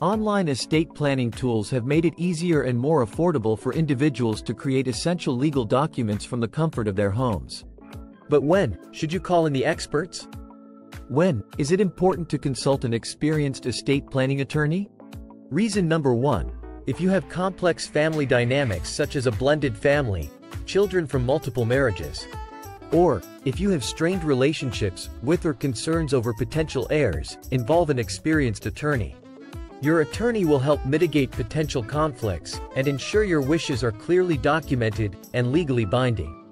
Online estate planning tools have made it easier and more affordable for individuals to create essential legal documents from the comfort of their homes. But when should you call in the experts? When is it important to consult an experienced estate planning attorney? Reason number one if you have complex family dynamics such as a blended family, children from multiple marriages, or if you have strained relationships with or concerns over potential heirs, involve an experienced attorney. Your attorney will help mitigate potential conflicts and ensure your wishes are clearly documented and legally binding.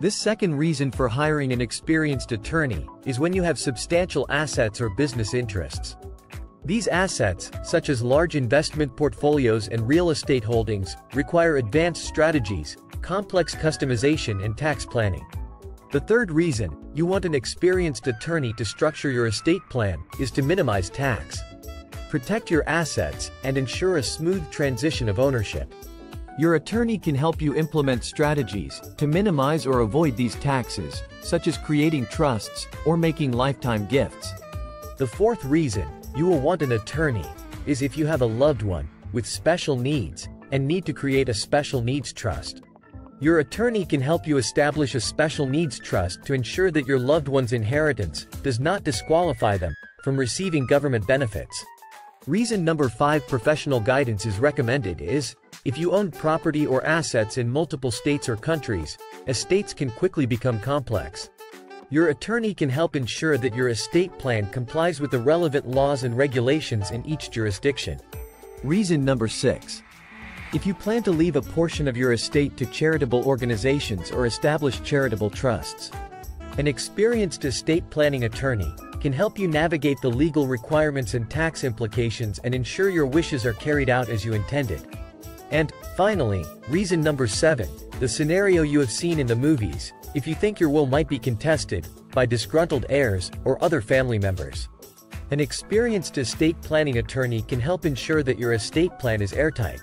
This second reason for hiring an experienced attorney is when you have substantial assets or business interests. These assets, such as large investment portfolios and real estate holdings, require advanced strategies, complex customization and tax planning. The third reason you want an experienced attorney to structure your estate plan is to minimize tax protect your assets, and ensure a smooth transition of ownership. Your attorney can help you implement strategies to minimize or avoid these taxes, such as creating trusts or making lifetime gifts. The fourth reason you will want an attorney is if you have a loved one with special needs and need to create a special needs trust. Your attorney can help you establish a special needs trust to ensure that your loved one's inheritance does not disqualify them from receiving government benefits. Reason number 5 professional guidance is recommended is, if you own property or assets in multiple states or countries, estates can quickly become complex. Your attorney can help ensure that your estate plan complies with the relevant laws and regulations in each jurisdiction. Reason number 6. If you plan to leave a portion of your estate to charitable organizations or establish charitable trusts, an experienced estate planning attorney can help you navigate the legal requirements and tax implications and ensure your wishes are carried out as you intended. And, finally, reason number 7, the scenario you have seen in the movies, if you think your will might be contested by disgruntled heirs or other family members. An experienced estate planning attorney can help ensure that your estate plan is airtight.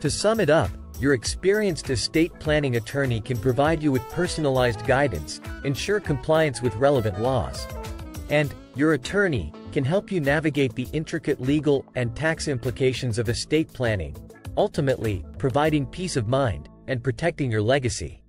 To sum it up, your experienced estate planning attorney can provide you with personalized guidance, ensure compliance with relevant laws, and, your attorney, can help you navigate the intricate legal and tax implications of estate planning, ultimately, providing peace of mind and protecting your legacy.